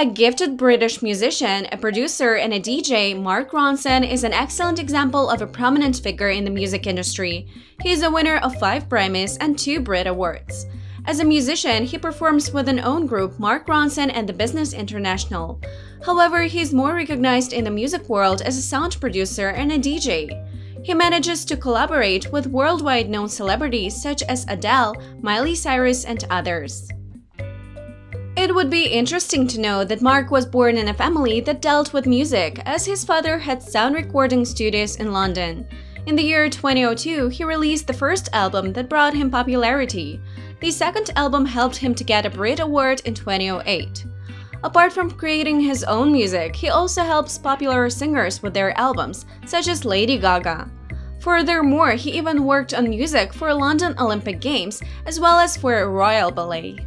A gifted British musician, a producer, and a DJ, Mark Ronson is an excellent example of a prominent figure in the music industry. He is a winner of five Grammys and two Brit Awards. As a musician, he performs with an own group, Mark Ronson and the Business International. However, he is more recognized in the music world as a sound producer and a DJ. He manages to collaborate with worldwide known celebrities such as Adele, Miley Cyrus, and others. It would be interesting to know that Mark was born in a family that dealt with music, as his father had sound recording studios in London. In the year 2002, he released the first album that brought him popularity. The second album helped him to get a Brit Award in 2008. Apart from creating his own music, he also helps popular singers with their albums, such as Lady Gaga. Furthermore, he even worked on music for London Olympic Games as well as for Royal Ballet.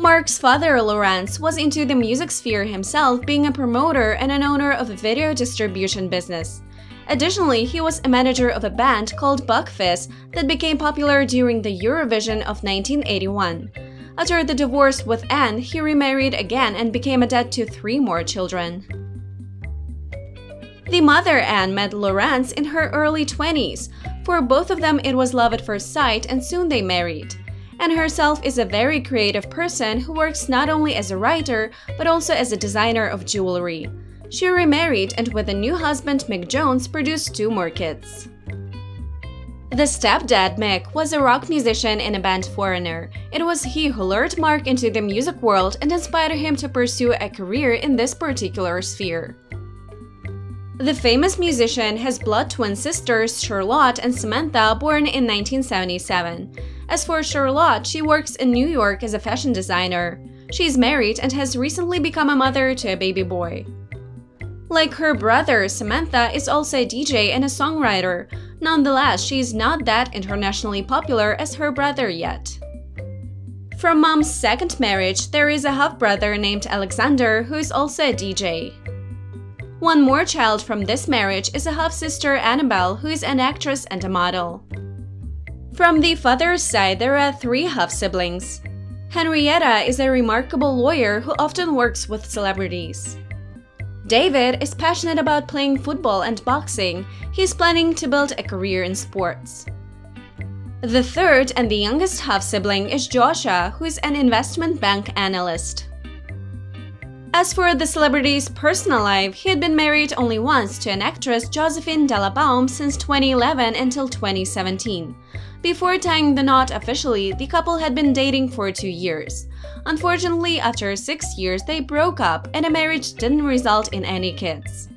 Mark's father, Laurence, was into the music sphere himself, being a promoter and an owner of a video distribution business. Additionally, he was a manager of a band called Buck Fizz that became popular during the Eurovision of 1981. After the divorce with Ann, he remarried again and became a dad to three more children. The mother, Ann, met Laurence in her early 20s. For both of them, it was love at first sight and soon they married Ann herself is a very creative person who works not only as a writer but also as a designer of jewelry. She remarried and with a new husband Mick Jones produced two more kids. The stepdad, Mick, was a rock musician in a band Foreigner. It was he who lured Mark into the music world and inspired him to pursue a career in this particular sphere. The famous musician has blood twin sisters Charlotte and Samantha born in 1977. As for Charlotte, she works in New York as a fashion designer. She's married and has recently become a mother to a baby boy. Like her brother, Samantha is also a DJ and a songwriter. Nonetheless, she is not that internationally popular as her brother yet. From mom's second marriage, there is a half-brother named Alexander who is also a DJ. One more child from this marriage is a half-sister Annabelle who is an actress and a model. From the father's side, there are three half-siblings. Henrietta is a remarkable lawyer who often works with celebrities. David is passionate about playing football and boxing. He's planning to build a career in sports. The third and the youngest half-sibling is Joshua, who is an investment bank analyst. As for the celebrity's personal life, he had been married only once to an actress Josephine de La Baume since 2011 until 2017. Before tying the knot officially, the couple had been dating for two years. Unfortunately, after six years, they broke up and a marriage didn't result in any kids.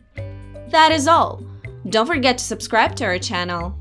That is all. Don't forget to subscribe to our channel.